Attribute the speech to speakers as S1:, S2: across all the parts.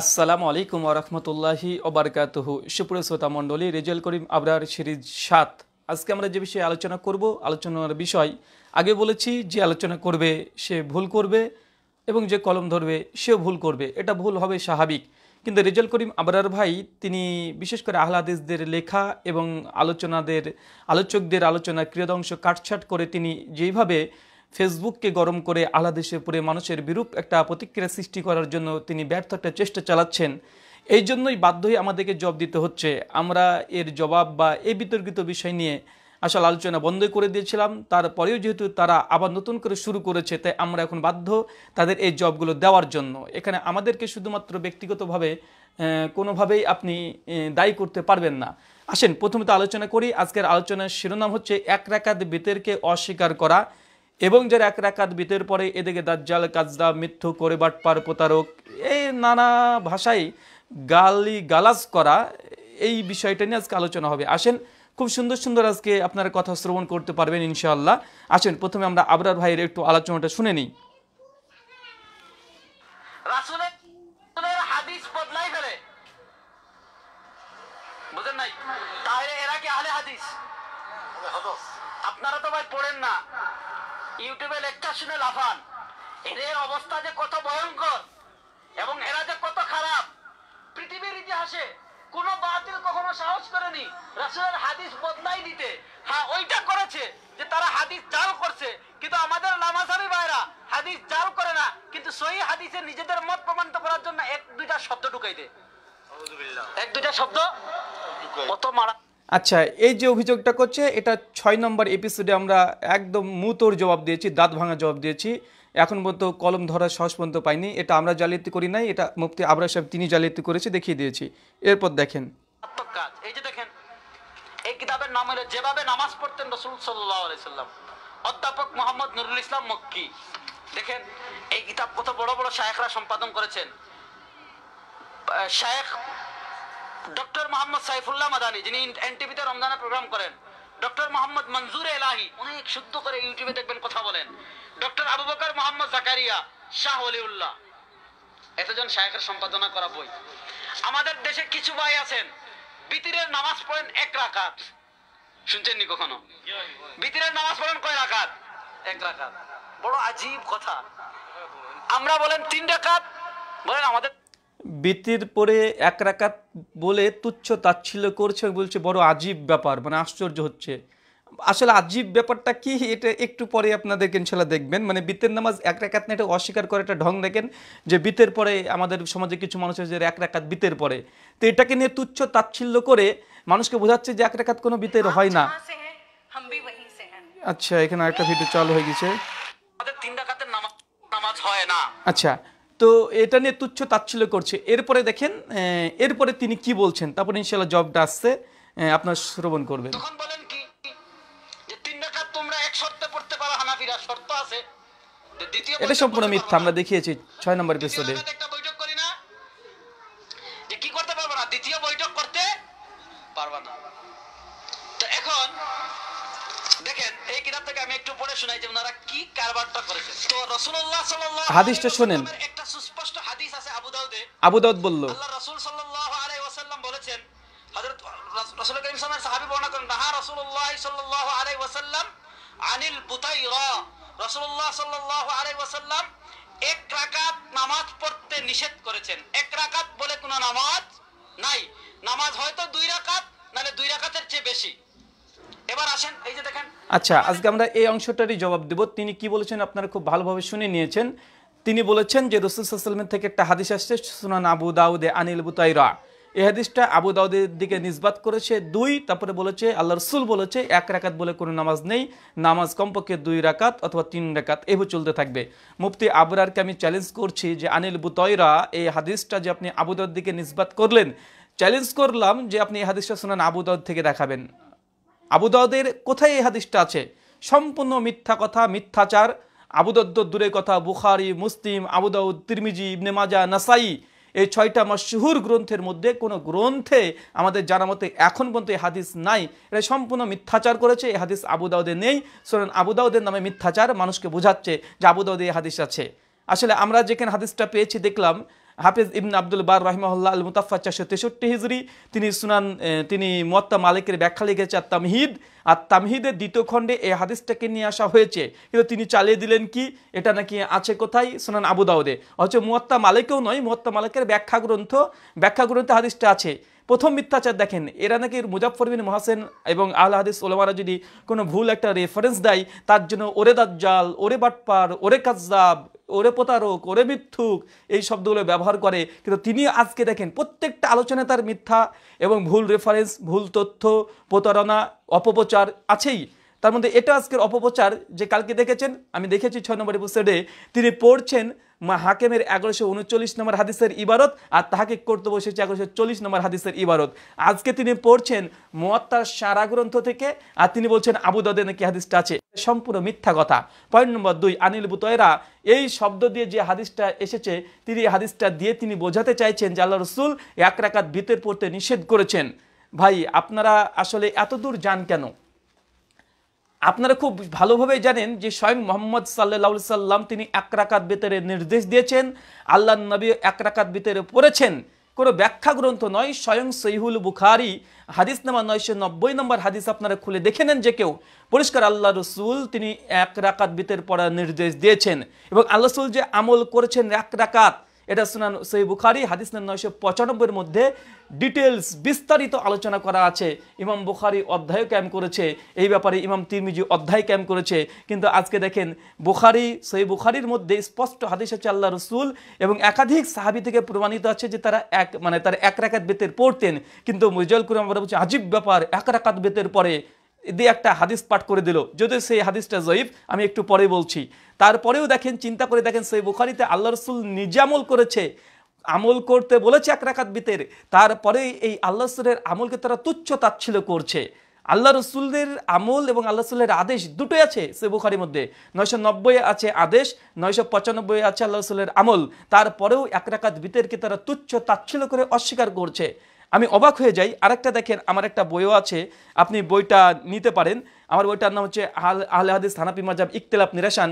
S1: আসসালামু আলাইকুম ওরহমতুল্লাহি ওবরকাতহ সুপ্রিয় শ্রোতা মণ্ডলী রেজাল করিম আবরার সিরিজ সাত। আজকে আমরা যে বিষয়ে আলোচনা করব, আলোচনার বিষয়, আগে বলেছি যে আলোচনা করবে, সে ভুল করবে এবং যে কলম ধরবে, সেও ভুল করবে। এটা ভুল হবে স্বাভাবিক। কিন্তু রেজাল করিম আবরার ভাই, তিনি বিশেষ করে আহলাদিসদের লেখা এবং আলোচনাদের, আলোচকদের আলোচনা ক্রিয়দংশ কাটছাট করে তিনি যেইভাবে ফেসবুককে গরম করে আহলাদেশের উপরে মানুষের বিরূপ একটা প্রতিক্রিয়া সৃষ্টি করার জন্য তিনি ব্যর্থ একটা চেষ্টা চালাচ্ছেন। এই জন্যই বাধ্য হয়ে আমাদেরকে জব দিতে হচ্ছে। আমরা এর জবাব বা এই বিতর্কিত বিষয় নিয়ে আসলে আলোচনা বন্ধ করে দিয়েছিলাম। তারপরেও যেহেতু তারা আবার নতুন করে শুরু করেছে, তাই আমরা এখন বাধ্য তাদের এই জবগুলো দেওয়ার জন্য। এখানে আমাদেরকে শুধুমাত্র ব্যক্তিগতভাবে কোনোভাবেই আপনি দায়ী করতে পারবেন না। আসেন, প্রথমে আলোচনা করি। আজকের আলোচনার শিরোনাম হচ্ছে, এক রাকাত বেতেরকে অস্বীকার করা। এবং যারা এক রাকাত বিতের পরে এদিকে দাজ্জাল কাজদা মিথ্যু করে বাটপার প্রতারক এই নানা ভাষায় গালি গালাজ করা, এই বিষয়টা নিয়ে আজকে আলোচনা হবে। আসেন, খুব সুন্দর সুন্দর আজকে আপনারা কথা শ্রবণ করতে পারবেন ইনশাআল্লাহ। আসেন, প্রথমে আমরা আবরার ভাইয়ের একটু আলোচনাটা শুনে নিই।
S2: আপনারা তো ভাই পড়েন না। ইউটিউবে লেকচার শুনে লাফান। এদের অবস্থা যে কত ভয়ঙ্কর এবং এরা যে কত খারাপ। পৃথিবীর ইতিহাসে কোন বাতিল কখনো সাহস করেনি। রাসূলের হাদিস বদলাই দিতে। হ্যাঁ ওইটা করেছে যে তারা হাদিস জাল করছে। কিন্তু আমাদের লামাসাবি ভাইরা হাদিস জাল করে না কিন্তু সহি হাদিসে নিজেদের মত প্রমাণিত করার জন্য এক দুইটা শব্দ ঢুকাই দেয়। এক দুইটা শব্দ? কত মারা
S1: আচ্ছা এই যে অভিযোগটা করছে, এটা ছয় নম্বর এপিসোডে আমরা একদম মুতোর জবাব দিয়েছি, দাঁত ভাঙা জবাব দিয়েছি। এখন পর্যন্ত কলম ধরার সাহস পর্যন্ত পাইনি। এটা আমরা জালিয়াতি করি নাই, এটা মুফতি আবরা সাহেব তিনি জালিয়াতি করেছে, দেখিয়ে দিয়েছি। এরপর দেখেন।
S2: কাজ। এই যে দেখেন, এই কিতাবের নাম হলো যেভাবে নামাজ পড়তেন রসুল সাল্লাম। অধ্যাপক মোহাম্মদ নুরুল ইসলাম মক্কি। দেখেন, এই কিতাব কত বড় বড় শায়েখরা সম্পাদন করেছেন। শায়েখ ডক্টর মোহাম্মদ সাইফুল্লাহ মাদানি যিনি এনটিভিতে রমজানের প্রোগ্রাম করেন। ডক্টর মোহাম্মদ মঞ্জুর এলাহি অনেক শুদ্ধ করে ইউটিউবে দেখবেন, কথা বলেন। ডক্টর আবু বকর মোহাম্মদ জাকারিয়া শাহ অলিউল্লাহ এতজন শায়েখের সম্পাদনা করা বই। আমাদের দেশে কিছু ভাই আছেন, বিতিরের নামাজ পড়েন এক রাকাত। শুনছেননি কখনো? বিতিরের নামাজ পড়েন কয় রাকাত? এক রাকাত। বড় আজীব কথা। আমরা বলেন তিন রাকাত, বলেন আমাদের
S1: বেতের পরে এক রাকাত বলে তুচ্ছ তাচ্ছিল্য করছে বলছে বড় আজীব ব্যাপার মানে আশ্চর্য হচ্ছে। আসলে আজীব ব্যাপারটা কি এটা একটু পরে আপনাদেরকে ইনশাল্লাহ দেখবেন। মানে বিতের নামাজ এক রাকাত না এটা অস্বীকার করে একটা ঢং দেখেন যে বিতের পরে আমাদের সমাজে কিছু মানুষ আছে যে এক রাকাত বিতের পরে। তো এটাকে নিয়ে তুচ্ছ তাচ্ছিল্য করে মানুষকে বোঝাচ্ছে যে এক রাকাত কোনো বিতের হয় না। আচ্ছা এখানে একটা ভিডিও চালু হয়ে গেছে। আচ্ছা তো এটা নিয়ে তুচ্ছ তাচ্ছিল্য করছে। এরপরে দেখেন এরপরে তিনি কি বলছেন তারপরে ইনশাল্লাহ জবটা আসছে আপনার শ্রবণ করবেন।
S2: তখন বলেন কি যে তিন রাকাত তোমরা এক শর্তে পড়তে পারো হানাফিরা শর্ত আছে।
S1: এটা সম্পূর্ণ মিথ্যা আমরা দেখিয়েছি ছয় নম্বর এপিসোডে
S2: একটা বৈঠক করি না। যে কি করতে পারব না দ্বিতীয় বৈঠক করতে পারবা না। তো এখন দেখেন এই কিতাব থেকে আমি একটু পড়ে শোনাই যে ওনারা কি কারবারটা করেছে। তো রাসূলুল্লাহ সাল্লাল্লাহু
S1: হাদিসটা শোনেন।
S2: আবু দাউদ
S1: বলল
S2: আল্লাহ রাসূল সাল্লাল্লাহু আলাইহি ওয়াসাল্লাম বলেছেন হযরত রাসূল করিম সাল্লাল্লাহু আলাইহি সাহাবী বর্ণনা করেন নাহা রাসূলুল্লাহ সাল্লাল্লাহু আলাইহি ওয়াসাল্লাম আনিল বুতাইরা। রাসূলুল্লাহ সাল্লাল্লাহু আলাইহি ওয়াসাল্লাম এক রাকাত নামাজ পড়তে নিষেধ করেছেন। এক রাকাত বলে কোনো নামাজ নাই। নামাজ হয়তো দুই রাকাত নালে দুই রাকাতের চেয়ে বেশি। এবার আসেন এই যে দেখেন
S1: আচ্ছা আজকে আমরা এই অংশটারই জবাব দেব। তিনি কি বলেছেন আপনারা খুব ভালোভাবে শুনে নিয়েছেন। তিনি বলেছেন যে রসুল সাল্লামের থেকে একটা হাদিস আসছে, সুনান আবু দাউদে আনিল বুতাইরা। এই হাদিসটা আবু দাউদের দিকে নিসবাত করেছে দুই, তারপরে বলেছে আল্লাহ রসুল বলেছে, এক রাকাত বলে কোনো নামাজ নেই, নামাজ কমপক্ষে দুই রাকাত অথবা তিন রাকাত, এভাবে চলতে থাকবে। মুফতি আবরারকে আমি চ্যালেঞ্জ করছি যে আনিল বুতয়রা এই হাদিসটা যে আপনি আবু দাউদ দিকে নিসবাত করলেন চ্যালেঞ্জ করলাম যে আপনি এই হাদিসটা শুনান আবু দাউদ থেকে দেখাবেন। আবু দাউদের কোথায় এই হাদিসটা আছে? সম্পূর্ণ মিথ্যা কথা, মিথ্যাচার আবু দাউদ দূরের কথা, বুখারি, মুসলিম, আবু দাউদ, তিরমিজি, ইবনে মাজা নাসাই, এই ছয়টা মশহুর গ্রন্থের মধ্যে কোনো গ্রন্থে আমাদের জানা মতে এখন পর্যন্ত এই হাদিস নাই। এটা সম্পূর্ণ মিথ্যাচার করেছে, এই হাদিস আবু দাউদে নেই। সুতরাং আবুদাউদের নামে মিথ্যাচার মানুষকে বোঝাচ্ছে যে আবুদাউদে এই হাদিস আছে। আসলে আমরা যেখানে হাদিসটা পেয়েছি, দেখলাম হাফিজ ইবন আব্দুল বার রহিমাহুল্লাহ আল মুতাফা চারশো তেষট্টি হিজড়ি তিনি সুনান তিনি মোয়াত্তা মালিকের ব্যাখ্যা লিখেছে আর তামহিদ আর তামহিদের দ্বিতীয় খণ্ডে এই হাদিসটাকে নিয়ে আসা হয়েছে। কিন্তু তিনি চালিয়ে দিলেন কি? এটা নাকি আছে কোথায়? সুনান আবু দাউদে। অথচ মুয়াত্তা মালিকেও নয়, মুয়াত্তা মালিকের ব্যাখ্যা গ্রন্থ, ব্যাখ্যা গ্রন্থে হাদিসটা আছে। প্রথম মিথ্যাচার দেখেন, এরা নাকি মুজাফর বিন মহাসেন এবং আল হাদিস ওলামারা যদি কোনো ভুল একটা রেফারেন্স দেয়, তার জন্য ওরে দাজ্জাল, ওরে বাটপার, ওরে কাজ্জাব ওরে প্রতারক, ওরে মিথ্যুক, এই শব্দগুলো ব্যবহার করে। কিন্তু তিনি আজকে দেখেন, প্রত্যেকটা আলোচনায় তার মিথ্যা এবং ভুল রেফারেন্স ভুল তথ্য, প্রতারণা, অপপ্রচার আছেই। তার মধ্যে এটা আজকের অপপ্রচার যে কালকে দেখেছেন, আমি দেখেছি ছয় নম্বর এপিসোডে তিনি পড়ছেন হাকেমের এগারোশো উনচল্লিশ নম্বর হাদিসের ইবারত আর তাহাকে করতে বসেছে এগারোশো চল্লিশ নম্বর হাদিসের ইবারত। আজকে তিনি পড়ছেন মোয়াত্তার সারা গ্রন্থ থেকে আর তিনি বলছেন আবু দাদে নাকি হাদিসটা আছে। সম্পূর্ণ মিথ্যা কথা। পয়েন্ট নম্বর দুই, আনিল বুতয়রা এই শব্দ দিয়ে যে হাদিসটা এসেছে, তিনি হাদিসটা দিয়ে তিনি বোঝাতে চাইছেন যে আল্লাহ রসুল এক রাকাত ভিতর পড়তে নিষেধ করেছেন। ভাই, আপনারা আসলে এত দূর যান কেন? আপনারা খুব ভালোভাবে জানেন যে স্বয়ং মোহাম্মদ সাল্লাহ সাল্লাম তিনি এক রাকাত বেতরে নির্দেশ দিয়েছেন আল্লাহ নবী এক রাকাত বেতরে পড়েছেন। কোনো ব্যাখ্যা গ্রন্থ নয়, স্বয়ং সহিহুল বুখারি, হাদিস নামা নয়শো নব্বই নম্বর হাদিস আপনারা খুলে দেখে নেন যে কেউ। পরিষ্কার আল্লাহ রসুল তিনি এক রাকাত বেতের পড়ার নির্দেশ দিয়েছেন। এবং আল্লাহ রসুল যে আমল করেছেন এক রাকাত, এটা শোনান সহি বুখারি, হাদিস নয়শো পঁচানব্বইয়ের মধ্যে ডিটেলস বিস্তারিত আলোচনা করা আছে। ইমাম বুখারি অধ্যায় ক্যাম্প করেছে। এই ব্যাপারে ইমাম তিরমিজি অধ্যায় ক্যাম্প করেছে। কিন্তু আজকে দেখেন, বুখারি, সহি বুখারির মধ্যে স্পষ্ট হাদিস হচ্ছে আল্লাহ রসুল এবং একাধিক সাহাবি থেকে প্রমাণিত আছে যে তারা এক মানে তারা এক রাকাত বেতের পড়তেন। কিন্তু মুজল আমরা বলছি, আজীব ব্যাপার, এক রাকাত বেতের পরে দিয়ে একটা হাদিস পাঠ করে দিল। যদিও সেই হাদিসটা জয়ীফ, আমি একটু পরে বলছি। তারপরেও দেখেন, চিন্তা করে দেখেন সেই বুখারিতে আল্লাহ রসুল নিজামল করেছে। আমল করতে বলেছে এক রাকাত বিতের। তারপরে এই আল্লাহ রসুলের আমলকে তারা তুচ্ছ তাচ্ছিল করছে। আল্লাহ রসুলদের আমল এবং আল্লাহ রসুলের আদেশ দুটোই আছে সে বুখারির মধ্যে। নয়শো নব্বই আছে আদেশ, নয়শো পঁচানব্বই আছে আল্লাহ রসুলের আমল। তারপরেও এক রাকাত বিতেরকে তারা তুচ্ছ তাচ্ছিল করে অস্বীকার করছে। আমি অবাক হয়ে যাই। আরেকটা দেখেন, আমার একটা বইও আছে। আপনি বইটা নিতে পারেন। আমার বইটার নাম হচ্ছে আল আহলে হাদিস হানাপি মাজাব ইকতেলাপ নিরাসান।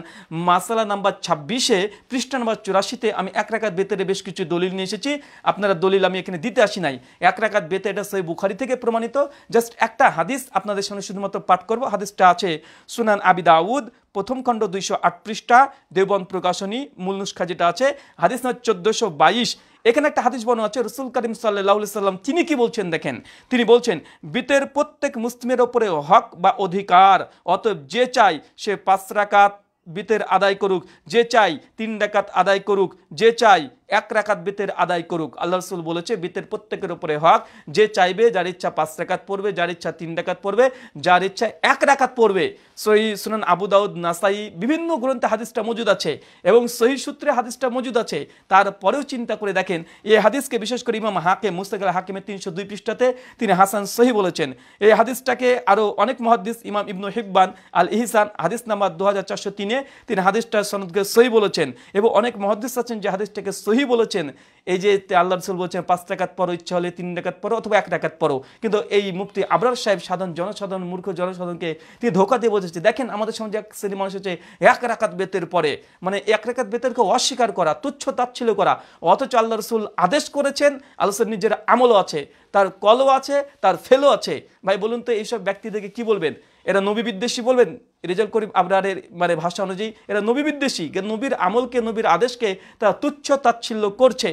S1: মাসালা নাম্বার ছাব্বিশে, পৃষ্ঠা নাম্বার চুরাশিতে আমি এক রাকাত বেতেরে বেশ কিছু দলিল নিয়ে এসেছি। আপনারা দলিল আমি এখানে দিতে আসি নাই। এক রাকাত বেতে এটা সেই বুখারি থেকে প্রমাণিত। জাস্ট একটা হাদিস আপনাদের সামনে শুধুমাত্র পাঠ করব। হাদিসটা আছে সুনান আবি দাউদ, প্রথম খণ্ড দুইশো আট পৃষ্ঠা দেবন প্রকাশনী, মূল নুস্খা যেটা আছে, হাদিস নম্বর চোদ্দোশো বাইশ। এখানে একটা হাদিস বর্ণনা আছে, রসুল করিম সাল্লাহ সাল্লাম তিনি কি বলছেন দেখেন? তিনি বলছেন, বিতের প্রত্যেক মুসলিমের ওপরে হক বা অধিকার, অতএব যে চাই সে পাঁচ রাকাত বিতের আদায় করুক, যে চাই তিন রাকাত আদায় করুক, যে চাই এক রাকাত বিতের আদায় করুক। আল্লাহ রসুল বলেছে, বিতের প্রত্যেকের উপরে হক, যে চাইবে যার ইচ্ছা পাঁচ রাকাত পড়বে, যার ইচ্ছা তিন রাকাত পড়বে, যার ইচ্ছা এক রাকাত পড়বে। সহি সুনান আবু দাউদ, নাসাই বিভিন্ন গ্রন্থে হাদিসটা মজুদ আছে এবং সহি সূত্রে হাদিসটা মজুদ আছে। তারপরেও চিন্তা করে দেখেন, এই হাদিসকে বিশেষ করে ইমাম হাকিম, মুস্তাকাল হাকিমের তিনশো দুই পৃষ্ঠাতে তিনি হাসান সহি বলেছেন। এই হাদিসটাকে আরও অনেক মহাদিস ইমাম ইবনু হিব্বান আল ইহসান হাদিস নাম্বার দু হাজার চারশো তিনে তিনি হাদিসটা সনদকে সহি বলেছেন এবং অনেক মহাদিস আছেন যে হাদিসটাকে সহি বলেছেন। এই যে আল্লাহ রসুল বলছেন, পাঁচ টাকাত পরো ইচ্ছা হলে তিন টাকাত পরো অথবা এক টাকাত পরো কিন্তু এই মুক্তি আবরার সাহেব সাধারণ জনসাধারণ, মূর্খ জনসাধারণকে তিনি ধোকা দিয়ে বোঝাচ্ছে দেখেন, আমাদের সমাজে এক শ্রেণি মানুষ হচ্ছে এক রাকাত বেতের পরে। মানে এক রাকাত বেতেরকে অস্বীকার করা, তুচ্ছ তাচ্ছিল করা। অথচ আল্লাহ রসুল আদেশ করেছেন, আল্লাহ নিজের আমলও আছে, তার কলও আছে, তার ফেলও আছে। ভাই, বলুন তো এইসব ব্যক্তিদেরকে কি বলবেন? এরা নবী বিদ্বেষী বলবেন, রেজাল করিম আবরারের মানে ভাষা অনুযায়ী এরা নবী বিদ্বেষী নবীর আমলকে, নবীর আদেশকে তারা তুচ্ছ তাচ্ছিল্য করছে।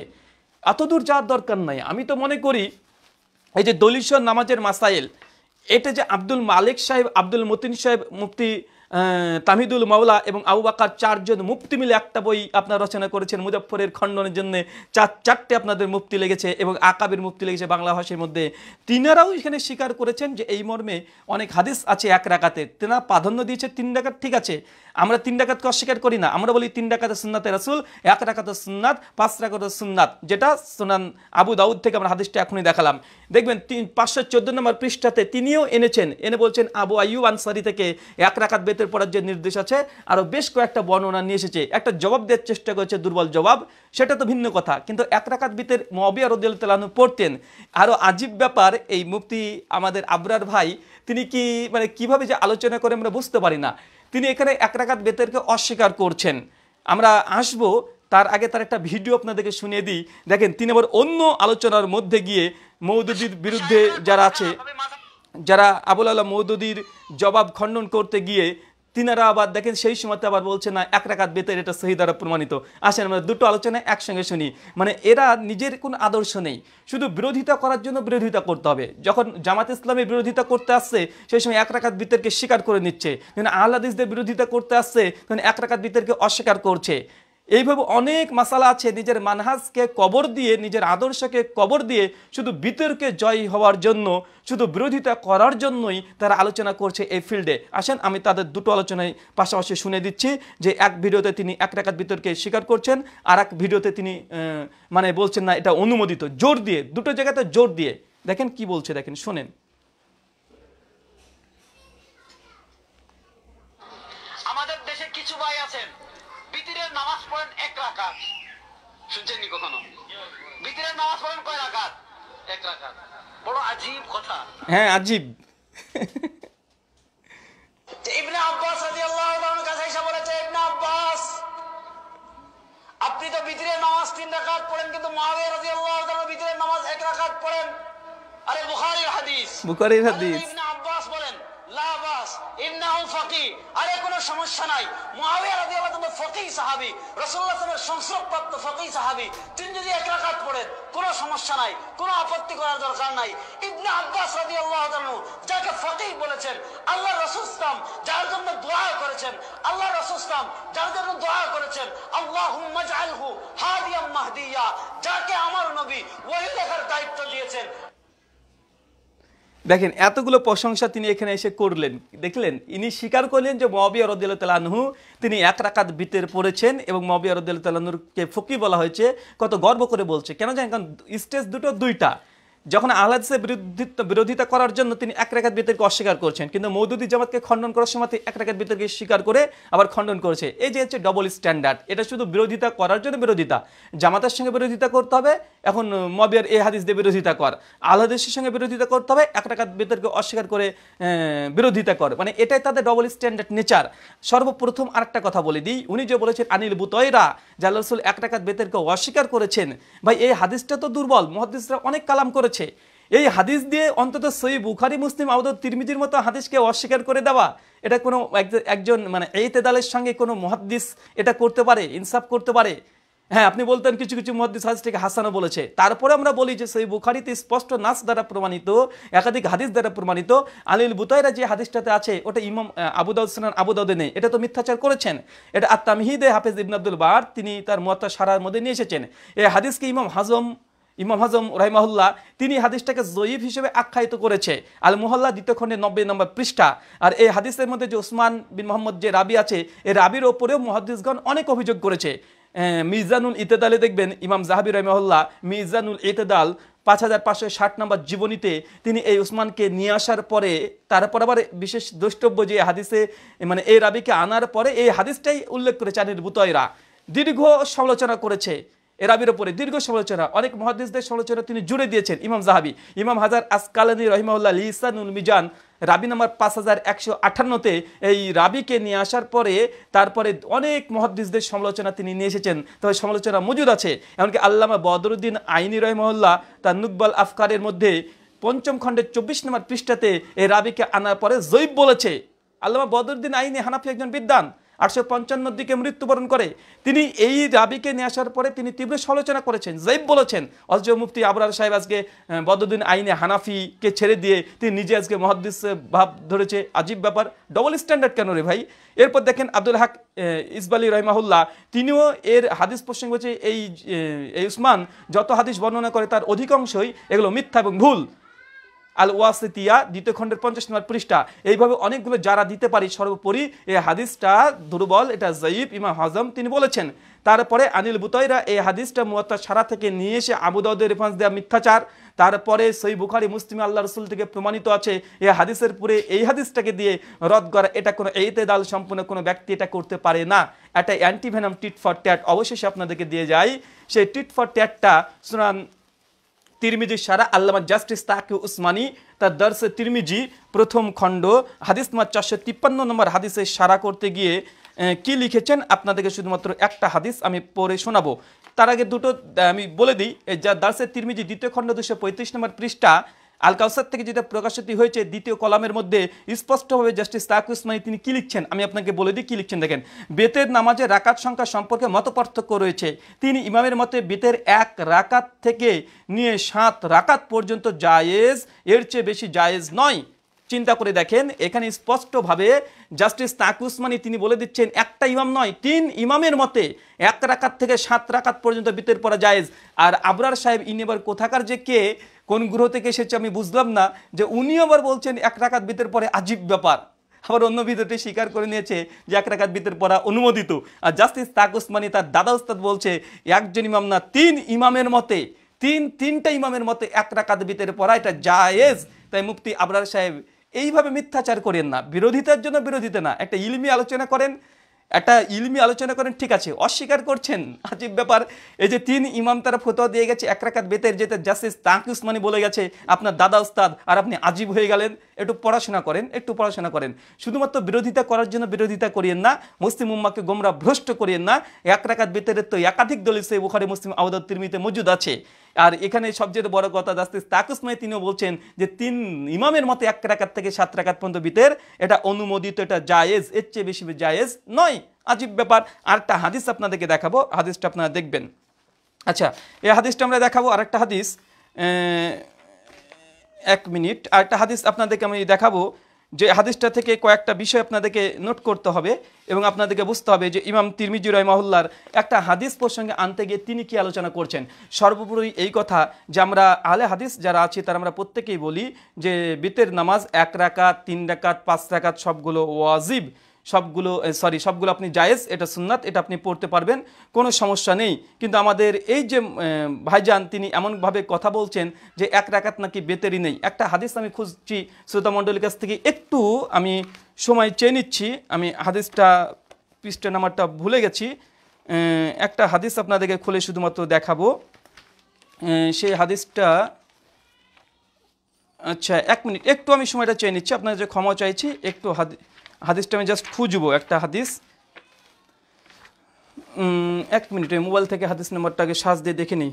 S1: এতদূর যাওয়ার দরকার নাই। আমি তো মনে করি, এই যে দলিশ নামাজের মাসাইল, এটা যে আব্দুল মালিক সাহেব, আব্দুল মতিন সাহেব মুফতি তামিদুল মাওলা এবং আবু বাকার চারজন মুফতি মিলে একটা বই আপনার রচনা করেছেন মুজফরের খণ্ডনের জন্য চার, চারটে আপনাদের মুফতি লেগেছে এবং আকাবের মুফতি লেগেছে বাংলা ভাষার মধ্যে। তিনারাও এখানে স্বীকার করেছেন যে এই মর্মে অনেক হাদিস আছে এক রাকাতে। তেনা প্রাধান্য দিয়েছে তিন ডাকাত ঠিক আছে। আমরা তিন ডাকাতকে অস্বীকার করি না। আমরা বলি তিন ডাকাতে সুন্নাতে রাসুল, এক রাকাতে সুন্নাত, পাঁচ রাকাতে সুন্নাত, যেটা সুনান আবু দাউদ থেকে আমরা হাদিসটা এখনই দেখালাম। দেখবেন তিন, পাঁচশো চোদ্দ নম্বর পৃষ্ঠাতে তিনিও এনেছেন। এনে বলছেন, আবু আইয়ুব আনসারি থেকে এক রাকাত বেতের পড়ার যে নির্দেশ আছে আরও বেশ কয়েকটা বর্ণনা নিয়ে এসেছে। একটা জবাব দেওয়ার চেষ্টা করেছে দুর্বল জবাব, সেটা তো ভিন্ন কথা। কিন্তু এক রাকাত বেতের মবিয়া রদিয়ালু পড়তেন। আরও আজীব ব্যাপার, এই মুফতি আমাদের আবরার ভাই, তিনি কি মানে কীভাবে যে আলোচনা করে আমরা বুঝতে পারি না। তিনি এখানে এক রাকাত বেতেরকে অস্বীকার করছেন। আমরা আসব, তার আগে তার একটা ভিডিও আপনাদেরকে শুনিয়ে দিই। দেখেন, তিনি আবার অন্য আলোচনার মধ্যে গিয়ে মৌদুদির বিরুদ্ধে যারা আছে, যারা আবুল আল্লাহ মৌদুদির জবাব খণ্ডন করতে গিয়ে তিনারা আবার দেখেন সেই সময়তে আবার বলছে, না, এক রাকাত বেতের এটা সহি দ্বারা প্রমাণিত। আসেন, আমরা দুটো আলোচনা একসঙ্গে শুনি। মানে এরা নিজের কোনো আদর্শ নেই। শুধু বিরোধিতা করার জন্য বিরোধিতা করতে হবে। যখন জামাত ইসলামের বিরোধিতা করতে আসছে, সেই সময় এক রাকাত বিতর্কে স্বীকার করে নিচ্ছে। যখন আহ্লাদিসদের বিরোধিতা করতে আসছে, তখন এক রাকাত বিতর্কে অস্বীকার করছে। এইভাবে অনেক মাসালা আছে, নিজের মানহাজকে কবর দিয়ে, নিজের আদর্শকে কবর দিয়ে শুধু বিতর্কে জয় হওয়ার জন্য, শুধু বিরোধিতা করার জন্যই তারা আলোচনা করছে এই ফিল্ডে আসেন, আমি তাদের দুটো আলোচনায় পাশাপাশি শুনে দিচ্ছি যে এক ভিডিওতে তিনি এক রাকাত বিতর্কে স্বীকার করছেন, আর এক ভিডিওতে তিনি মানে বলছেন না, এটা অনুমোদিত, জোর দিয়ে, দুটো জায়গাতে জোর দিয়ে। দেখেন কি বলছে, দেখেন, শোনেন।
S2: শুনছেননি কখনো? বিতিরের নামাজ পড়েন কয় রাকাত? এক রাকাত। বড় আজীব কথা।
S1: হ্যাঁ আজিব।
S2: ইবনে আব্বাস রাদিয়াল্লাহু তাআলার কাছে এসে বলেছে ইবনে আব্বাস আপনি তো বিতিরের নামাজ তিন রাকাত পড়েন কিন্তু মুআবিয়া রাদিয়াল্লাহু তাআলা বিতিরের নামাজ এক রাকাত পড়েন। আরে বুখারীর হাদিস।
S1: বুখারীর হাদিস।
S2: ইবনে আব্বাস বলেন যাকে ফকি বলেছেন, আল্লাহ রাসূল সাল্লাম যার জন্য দোয়া করেছেন, আল্লাহ রাসূল সাল্লাম যার জন্য দোয়া করেছেন, আল্লাহুম্মা জাআলহু হাদিয়াম মাহদিয়া, যাকে আমার নবী ওহী লেখার দায়িত্ব দিয়েছেন
S1: দেখেন, এতগুলো প্রশংসা তিনি এখানে এসে করলেন। দেখলেন, ইনি স্বীকার করলেন যে মবিয়া রদুল্লাহু তিনি এক রাকাত বিতের পড়েছেন এবং মবিয়া রদুল্লাহকে ফকি বলা হয়েছে, কত গর্ব করে বলছে। কেন জানেন? কারণ স্টেজ দুটো দুইটা। যখন আহ্লাদিসের বিরোধিতা বিরোধিতা করার জন্য তিনি এক রেখাত বিতর্কে অস্বীকার করছেন, কিন্তু মৌদুদি জামাতকে খণ্ডন করার সময় এক রেখাত বিতর্কে স্বীকার করে আবার খণ্ডন করেছে। এই যে হচ্ছে ডবল স্ট্যান্ডার্ড এটা শুধু বিরোধিতা করার জন্য বিরোধিতা। জামাতের সঙ্গে বিরোধিতা করতে হবে, এখন মবিয়ার এ হাদিস দিয়ে বিরোধিতা কর। আহ্লাদিসের সঙ্গে বিরোধিতা করতে হবে, এক রেখাত বিতর্কে অস্বীকার করে বিরোধিতা কর। মানে এটাই তাদের ডবল স্ট্যান্ডার্ড নেচার সর্বপ্রথম আরেকটা কথা বলে দিই, উনি যে বলেছেন, আনিল বুতয়রা জাল্লা রসুল এক টাকাত বেতেরকে অস্বীকার করেছেন। ভাই, এই হাদিসটা তো দুর্বল। মহাদিসরা অনেক কালাম করেছে এই হাদিস দিয়ে অন্তত সই বুখারি, মুসলিম আউদ তিরমিজির মতো হাদিসকে অস্বীকার করে দেওয়া, এটা কোনো একজন মানে এই তেদালের সঙ্গে কোনো মহাদ্দিস এটা করতে পারে, ইনসাফ করতে পারে? হ্যাঁ আপনি বলতেন কিছু কিছু মহাদিস হাদিসটাকে হাসানো বলেছে। তারপরে আমরা বলি যে সেই বুখারিতে স্পষ্ট নাস দ্বারা প্রমাণিত, একাধিক হাদিস দ্বারা প্রমাণিত, আলিল বুতাইরা যে হাদিসটাতে আছে, ওটা ইমাম আবুদাউদ সিনান আবুদাউদে নেই। এটা তো মিথ্যাচার করেছেন। এটা আত্মামিহিদে হাফেজ ইবন আব্দুল বার, তিনি তার মত সারার মধ্যে নিয়ে এসেছেন। এই হাদিসকে ইমাম হাজম ইমাম হাজম রাহিমাহুল্লাহ, তিনি হাদিসটাকে জয়ীফ হিসেবে আখ্যায়িত করেছে। আল মুহল্লা দ্বিতীয় খণ্ডে নব্বই নম্বর পৃষ্ঠা। আর এই হাদিসের মধ্যে যে উসমান বিন মোহাম্মদ যে রাবি আছে, এই রাবির ওপরেও মহাদিসগণ অনেক অভিযোগ করেছে। মিজানুল ইতেদালে দেখবেন, ইমাম জাহাবি রহমহল্লা মিজানুল ইতেদাল পাঁচ হাজার পাঁচশো ষাট নম্বর জীবনীতে তিনি এই উসমানকে নিয়ে আসার পরে, তারপর আবার বিশেষ দ্রষ্টব্য যে হাদিসে মানে এই রাবিকে আনার পরে এই হাদিসটাই উল্লেখ করেছে আনির বুতয়রা দীর্ঘ সমালোচনা করেছে। এরাবির ওপরে দীর্ঘ সমালোচনা, অনেক মহাদিসদের সমালোচনা তিনি জুড়ে দিয়েছেন ইমাম জাহাবি। ইমাম হাজার আসকালানি রহিমাউল্লাহ লিসানুল মিজান, রাবি নাম্বার পাঁচ হাজার একশো আঠান্নতে এই রাবিকে নিয়ে আসার পরে তারপরে অনেক মহাদিসদের সমালোচনা তিনি নিয়ে এসেছেন। তবে সমালোচনা মজুদ আছে, এমনকি আল্লামা বদরুদ্দিন আইনি রহিমাউল্লাহ তার নুকবাল আফকারের মধ্যে পঞ্চম খণ্ডের চব্বিশ নম্বর পৃষ্ঠাতে এই রাবিকে আনার পরে জৈব বলেছে। আল্লামা বদরুদ্দিন আইনি হানাফি একজন বিদ্বান। আটশো পঞ্চান্নর দিকে মৃত্যুবরণ করে। তিনি এই রাবিকে নিয়ে আসার পরে তিনি তীব্র সমালোচনা করেছেন জৈব বলেছেন। অথচ মুফতি আবরার সাহেব আজকে আহ, আইনে হানাফিকে ছেড়ে দিয়ে তিনি নিজে আজকে মহাদ্দিস ভাব ধরেছে। আজীব ব্যাপার ডবল স্ট্যান্ডার্ড কেন রে ভাই? এরপর দেখেন আব্দুল হাক ইসবালি রহমাহুল্লাহ তিনিও এর হাদিস প্রসঙ্গ হচ্ছে এই উসমান যত হাদিস বর্ণনা করে তার অধিকাংশই এগুলো মিথ্যা এবং ভুল। আল ওয়াসিতিয়া দ্বিতীয় খণ্ডের পঞ্চাশ নম্বর পৃষ্ঠা। এইভাবে অনেকগুলো যারা দিতে পারি, সর্বোপরি এই হাদিসটা দুর্বল, এটা জয়ীব ইমাম হজম, তিনি বলেছেন। তারপরে আনিল বুতয়রা এই হাদিসটা মুয়াত্তা সারা থেকে নিয়ে এসে আবুদাউদের রেফারেন্স দেওয়া মিথ্যাচার। তারপরে সই বুখারি, মুসলিম আল্লাহ রসুল থেকে প্রমাণিত আছে, এই হাদিসের পুরে এই হাদিসটাকে দিয়ে রদ করা, এটা কোনো এইতেদাল সম্পূর্ণ কোনো ব্যক্তি এটা করতে পারে না। একটা অ্যান্টিভেনাম টিট ফর ট্যাট অবশেষে আপনাদেরকে দিয়ে যায় সেই tit for ট্যাটটা Sunan Tirmidhi Sara Allama justice তাকে উসমানি, তার দর্শ তিরমিজি, প্রথম খণ্ড, হাদিস নম্বর চারশো তিপ্পান্ন নম্বর হাদিসে সারা করতে গিয়ে কি লিখেছেন? আপনাদেরকে শুধুমাত্র একটা হাদিস আমি পরে শোনাবো। তার আগে দুটো আমি বলে দিই যা দার্সের তিরমিজি দ্বিতীয় খণ্ড দুশো পঁয়ত্রিশ নম্বর পৃষ্ঠা আল কাউসার থেকে যেটা প্রকাশিত হয়েছে দ্বিতীয় কলামের মধ্যে স্পষ্টভাবে জাস্টিস তাক উসমানী তিনি কী লিখছেন? আমি আপনাকে বলে দিই কি লিখছেন দেখেন। বেতের নামাজে রাকাত সংখ্যা সম্পর্কে মত পার্থক্য রয়েছে। তিনি ইমামের মতে বেতের এক রাকাত থেকে নিয়ে সাত রাকাত পর্যন্ত জায়েজ, এর চেয়ে বেশি জায়েজ নয়। চিন্তা করে দেখেন, এখানে স্পষ্টভাবে জাস্টিস তাক উসমানী তিনি বলে দিচ্ছেন একটা ইমাম নয়, তিন ইমামের মতে এক রাকাত থেকে সাত রাকাত পর্যন্ত বিতের পরা জায়েজ। আর আবরার সাহেব, ইনি কোথাকার যে কে? কোন গ্রহ থেকে এসেছে আমি বুঝলাম না যে উনি আবার বলছেন এক রাকাত বিতের পরে আজীব ব্যাপার। আবার অন্য ভিডিওতে স্বীকার করে নিয়েছে যে এক রাকাত বিতের পড়া অনুমোদিত। আর জাস্টিস তাক উসমানী তার দাদা উস্তাদ বলছে, একজন ইমাম না, তিন ইমামের মতে, তিন, তিনটা ইমামের মতে এক রাকাত বিতের পড়া এটা জায়েজ। তাই মুফতি আবরার সাহেব, এইভাবে মিথ্যাচার করেন না। বিরোধিতার জন্য বিরোধিতা না। একটা ইলমি আলোচনা করেন একটা ইলমি আলোচনা করেন, ঠিক আছে, অস্বীকার করছেন। আজীব ব্যাপার, এই যে তিন ইমাম তারা ফতোয়া দিয়ে গেছে, এক রাকাত বেতের যেতে জাস্টিস তাক উসমানি বলে গেছে, আপনার দাদা উস্তাদ, আর আপনি আজীব হয়ে গেলেন। একটু পড়াশোনা করেন, একটু পড়াশোনা করেন। শুধুমাত্র বিরোধিতা করার জন্য বিরোধিতা করিয়েন না, মুসলিম উম্মাকে গোমরা ভ্রষ্ট করিয়েন না। এক রাকাত বেতের তো একাধিক দলিল সে বুখারি, মুসলিম আউদাদ তিরমিতে মজুদ আছে। আর এখানে সবচেয়ে বড় কথা জাস্টিস তাকুসমাই তিনিও বলছেন যে তিন ইমামের মতে এক রাকাত থেকে সাত রাকাত পর্যন্ত বিতের এটা অনুমোদিত, এটা জায়েজ, এর চেয়ে বেশি জায়েজ নয়। আজীব ব্যাপার। আরেকটা হাদিস আপনাদেরকে দেখাবো, হাদিসটা আপনারা দেখবেন। আচ্ছা এই হাদিসটা আমরা দেখাবো আরেকটা হাদিস এক মিনিট। আর একটা হাদিস আপনাদেরকে আমি দেখাবো যে হাদিসটা থেকে কয়েকটা বিষয় আপনাদেরকে নোট করতে হবে এবং আপনাদেরকে বুঝতে হবে যে ইমাম তিরমিজি রহমাহুল্লার একটা হাদিস প্রসঙ্গে আনতে গিয়ে তিনি কি আলোচনা করছেন। সর্বোপরি এই কথা যে আমরা আলে হাদিস যারা আছি, তারা আমরা প্রত্যেকেই বলি যে বিতের নামাজ এক রাকাত, তিন রাকাত, পাঁচ রাকাত সবগুলো ওয়াজিব। সবগুলো সরি সবগুলো আপনি জায়েজ, এটা সুন্নাত, এটা আপনি পড়তে পারবেন, কোনো সমস্যা নেই। কিন্তু আমাদের এই যে ভাইজান, তিনি এমনভাবে কথা বলছেন যে এক রাকাত নাকি বেতেরই নেই। একটা হাদিস আমি খুঁজছি শ্রোতা মণ্ডলীর কাছ থেকে, একটু আমি সময় চেয়ে নিচ্ছি, আমি হাদিসটা, পৃষ্ঠা নাম্বারটা ভুলে গেছি। একটা হাদিস আপনাদেরকে খুলে শুধুমাত্র দেখাবো। সেই হাদিসটা আচ্ছা এক মিনিট, একটু আমি সময়টা চেয়ে নিচ্ছি আপনার যে ক্ষমা চাইছি, একটু হাদি- হাদিসটা আমি জাস্ট খুঁজবো, একটা হাদিস। এক মিনিট মোবাইল থেকে হাদিস নাম্বারটাকে সাজ দিয়ে দেখে নিই।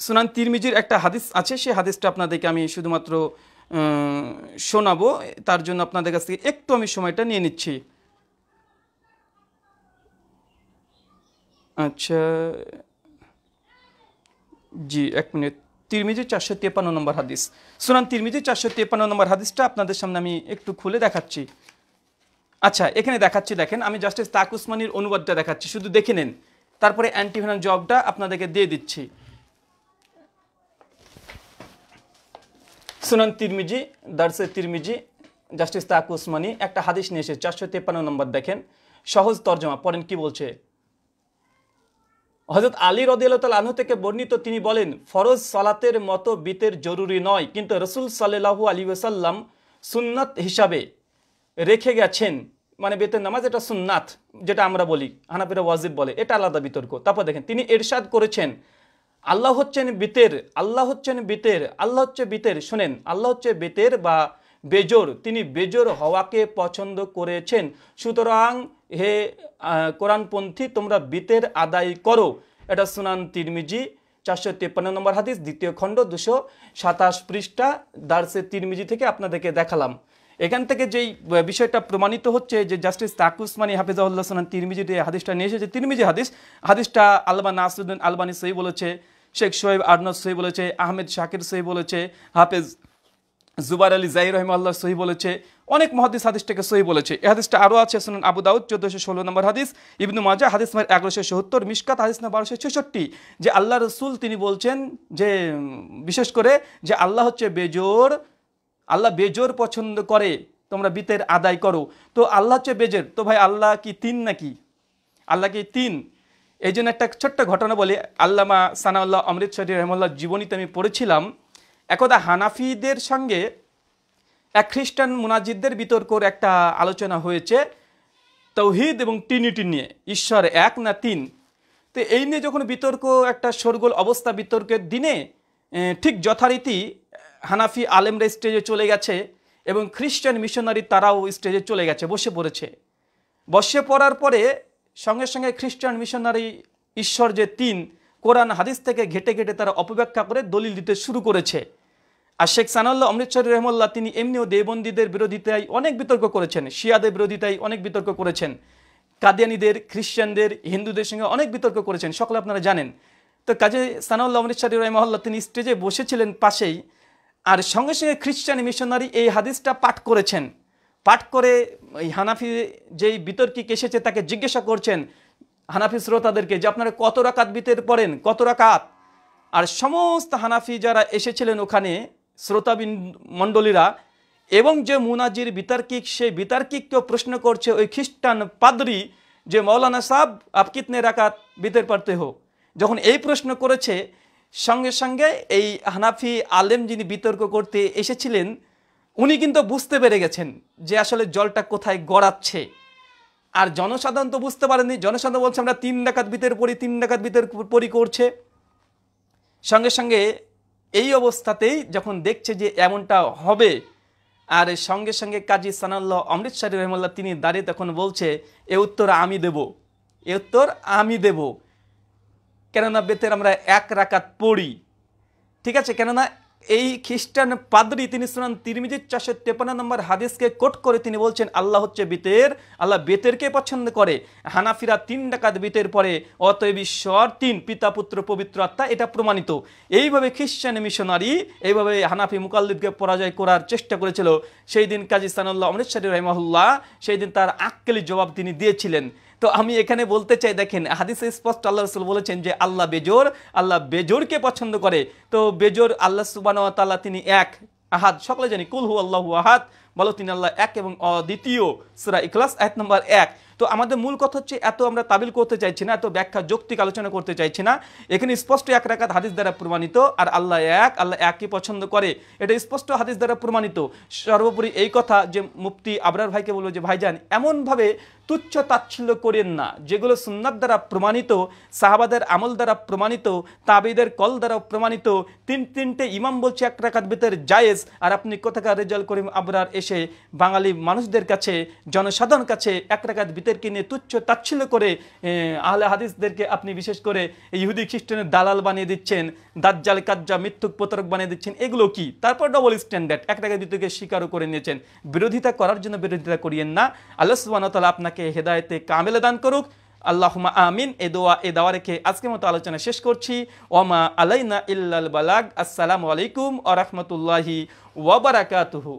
S1: সুনান তিরমিজির একটা হাদিস আছে সেই হাদিসটা আপনাদেরকে আমি শুধুমাত্র শোনাবো। তার জন্য আপনাদের কাছ থেকে একটু আমি সময়টা নিয়ে নিচ্ছি। আচ্ছা জি, এক মিনিট। তিরমিজি চারশো তেপান্ন নম্বর হাদিস। সুনান তিরমিজি চারশো তেপান্ন নম্বর হাদিসটা আপনাদের সামনে আমি একটু খুলে দেখাচ্ছি। আচ্ছা এখানে দেখাচ্ছি, দেখেন, আমি জাস্টিস তাক উসমানির অনুবাদটা দেখাচ্ছি, শুধু দেখে নেন। তারপরে অ্যান্টিভেনাল জবটা আপনাদেরকে দিয়ে দিচ্ছি। সুনান তিরমিজি, দার্সে তিরমিজি, জাস্টিস তাক উসমানি, একটা হাদিস নিয়ে এসে চারশো তেপান্ন নম্বর, দেখেন। সহজ তর্জমা, পড়েন কি বলছে? হজরত আলী রদিয়াল আনহু থেকে বর্ণিত তিনি বলেন, ফরজ সালাতের মতো বিতের জরুরি নয়, কিন্তু রসুল সাল্লাহু আলী ওসাল্লাম সুন্নাত হিসাবে রেখে গেছেন। মানে বেতের নামাজ এটা সুন্নাত, যেটা আমরা বলি, হানাফিরা ওয়াজিব বলে, এটা আলাদা বিতর্ক। তারপর দেখেন, তিনি এরশাদ করেছেন, আল্লাহ হচ্ছেন বিতের, আল্লাহ হচ্ছেন বিতের, আল্লাহ হচ্ছে বিতের, শোনেন, আল্লাহ হচ্ছে বেতের বা বেজোর, তিনি বেজোর হওয়াকে পছন্দ করেছেন। সুতরাং হে কোরআনপন্থী, তোমরা বিতের আদায় করো। এটা সুনান তিরমিজি, চারশো তেপ্পান্ন নম্বর হাদিস, দ্বিতীয় খণ্ড, দুশো সাতাশ পৃষ্ঠা, দার্সে তিরমিজি থেকে আপনাদেরকে দেখালাম। এখান থেকে যেই বিষয়টা প্রমাণিত হচ্ছে যে জাস্টিস তাকুসমানি হাফিজাউল্লাহ তিরমিজি যে হাদিসটা নিয়ে এসেছে। তিরমিজি হাদিস, হাদিসটা আলবা নাসরুদ্দিন আলবানি সহি বলেছে, শেখ সোহেব আরনদ সহি বলেছে, আহমেদ শাকির সহি বলেছে, হাফেজ জুবার আলী জাহির রহমাল্লাহ সহি বলেছে অনেক মহাদিস হাদিসটাকে সহি বলেছে। এই হাদিসটা আরও আছে শুনুন আবু দাউদ, চোদ্দোশো ষোলো নম্বর হাদিস। ইবনু মাজা, হাদিস নম্বর এগারোশো সত্তর। মিশকাত, হাদিস নম্বর বারোশো ছেষট্টি। যে আল্লাহ রসুল তিনি বলছেন যে, বিশেষ করে যে আল্লাহ হচ্ছে বেজোর, আল্লাহ বেজোর পছন্দ করে, তোমরা বিতের আদায় করো। তো আল্লাহ হচ্ছে বেজের। তো ভাই, আল্লাহ কি তিন নাকি? আল্লাহ কি তিন? এই জন্য একটা ছোট্ট ঘটনা বলি। আল্লামা সানাউল্লাহ অমৃতসরী রহমুল্লাহ জীবনীতে আমি পড়েছিলাম। একদা হানাফিদের সঙ্গে এক খ্রিস্টান মুনাজিদদের বিতর্কর একটা আলোচনা হয়েছে, তৌহিদ এবং টিনিটি নিয়ে, ঈশ্বর এক না তিন। তো এই নিয়ে যখন বিতর্ক, একটা শোরগোল অবস্থা বিতর্কের দিনে ঠিক যথারীতি হানাফি আলেমরা স্টেজে চলে গেছে এবং খ্রিস্টান মিশনারি তারাও স্টেজে চলে গেছে, বসে পড়েছে। বসে পড়ার পরে সঙ্গে সঙ্গে খ্রিস্টান মিশনারি ঈশ্বর যে তিন, কোরআন, হাদিস থেকে ঘেটে ঘেটে তারা অপব্যাখ্যা করে দলিল দিতে শুরু করেছে। আর শেখ সানাল্লাহ অমৃতসর রহমল্লাহ, তিনি এমনিও দেবন্দীদের বিরোধিতায় অনেক বিতর্ক করেছেন, শিয়াদের বিরোধিতায় অনেক বিতর্ক করেছেন, কাদিয়ানিদের, খ্রিস্টানদের, হিন্দুদের সঙ্গে অনেক বিতর্ক করেছেন, সকলে আপনারা জানেন। তো কাজে সানাউল্লাহ অমৃতসর রহমল্লাহ, তিনি স্টেজে বসেছিলেন পাশেই, আর সঙ্গে সঙ্গে খ্রিস্টান মিশনারি এই হাদিসটা পাঠ করেছেন। পাঠ করে এই হানাফি যেই বিতর্কিক এসেছে তাকে জিজ্ঞাসা করছেন হানাফি শ্রোতাদেরকে যে আপনারা কত রাকাত বিতের পড়েন কত রাকাত? আর সমস্ত হানাফি যারা এসেছিলেন ওখানে শ্রোতাবিন মণ্ডলীরা এবং যে মুনাজির বিতার্কিক, সেই বিতার্কিককেও প্রশ্ন করছে ওই খ্রিস্টান পাদরি যে, মৌলানা সাহ আপ কিতনে রাকাত বিতের পারতে হো? যখন এই প্রশ্ন করেছে, সঙ্গে সঙ্গে এই হানাফি আলেম যিনি বিতর্ক করতে এসেছিলেন, উনি কিন্তু বুঝতে পেরে গেছেন যে, আসলে জলটা কোথায় গড়াচ্ছে। আর জনসাধারণ তো বুঝতে পারেনি জনসাধারণ বলছে, আমরা তিন ডাকাত বিতের পড়ি, তিন ডাকাত বিতের পরি করছে। সঙ্গে সঙ্গে এই অবস্থাতেই যখন দেখছে যে এমনটা হবে, আর সঙ্গে সঙ্গে কাজী সানাল্লাহ অমৃতসরী রহমাল্লাহ তিনি দাঁড়িয়ে তখন বলছে, এ উত্তর আমি দেব, এ উত্তর আমি দেব। কেননা বেতের আমরা এক রাকাত পড়ি। ঠিক আছে? কেননা এই খ্রিস্টান পাদরি তিনি শোনান তিরমিজির চারশো তেপান্ন নম্বর হাদিসকে কোট করে তিনি বলছেন, আল্লাহ হচ্ছে বেতের, আল্লাহ বেতেরকে পছন্দ করে। হানাফিরা তিন ডাকাত বেতের পরে, অতএব ঈশ্বর তিন, পিতা, পুত্র, পবিত্র আত্মা, এটা প্রমাণিত। এইভাবে খ্রিস্টান মিশনারি, এইভাবে হানাফি মুকাল্লিদকে পরাজয় করার চেষ্টা করেছিল। সেই দিন কাজী সানুল্লাহ অমৃতসরী রহমাহুল্লাহ, সেই দিন তার আক্কেলি জবাব তিনি দিয়েছিলেন। তো আমি এখানে বলতে চাই, দেখেন, হাদিসে স্পষ্ট আল্লাহ রসুল বলেছেন যে আল্লাহ বেজোর, আল্লাহ বেজোরকে পছন্দ করে। তো বেজোর আল্লাহ সুবান তিনি এক, আহাদ, সকলে জানি কুলহু আল্লাহু আহাদ, বলো তিনি আল্লাহ এক এবং অদ্বিতীয় সুরা ইখলাস এক নম্বর এক। তো আমাদের মূল কথা হচ্ছে এত আমরা তাবিল করতে চাইছি না, এত ব্যাখ্যা, যৌক্তিক আলোচনা করতে চাইছি না। এখানে স্পষ্ট এক রাকাত হাদিস দ্বারা প্রমাণিত, আর আল্লাহ এক, আল্লাহ একই পছন্দ করে। এটা স্পষ্ট হাদিস দ্বারা প্রমাণিত। সর্বোপরি এই কথা যে মুফতি আবরার ভাইকে বলব যে, ভাইজান, এমনভাবে তুচ্ছ তাচ্ছিল্য করেন না, যেগুলো সুন্নাত দ্বারা প্রমাণিত, সাহাবাদের আমল দ্বারা প্রমাণিত, তাবিদের কল দ্বারা প্রমাণিত। তিন, তিনটে ইমাম বলছে এক রাকাত ভিতরে জায়েজ, আর আপনি কোথাকার রেজাল করিম আবরার এসে বাঙালি মানুষদের কাছে জনসাধারণ কাছে এক রাকাত ভিতরকে নিয়ে তুচ্ছ তাচ্ছিল্য করে আহলে হাদিসদেরকে আপনি বিশেষ করে ইহুদি খ্রিস্টানের দালাল বানিয়ে দিচ্ছেন, দাজ্জাল, কাজ্জা, মিথ্যুক প্রতারক বানিয়ে দিচ্ছেন, এগুলো কি? তারপর ডবল স্ট্যান্ডার্ড এক টাকা দ্বিতীয়কে স্বীকারও করে নিয়েছেন। বিরোধিতা করার জন্য বিরোধিতা করিয়েন না। আল্লাহ সুবাহ তালা আপনাকে হেদায়তে কামেলে দান করুক। আল্লাহমা আমিন। এ দোয়া, এ দাওয়া রেখে আজকের মতো আলোচনা শেষ করছি। ওমা আলাইনা ইল্লাল বালাগ। আসসালামু আলাইকুম আ রহমতুল্লাহি ওয়াবারাকাতুহু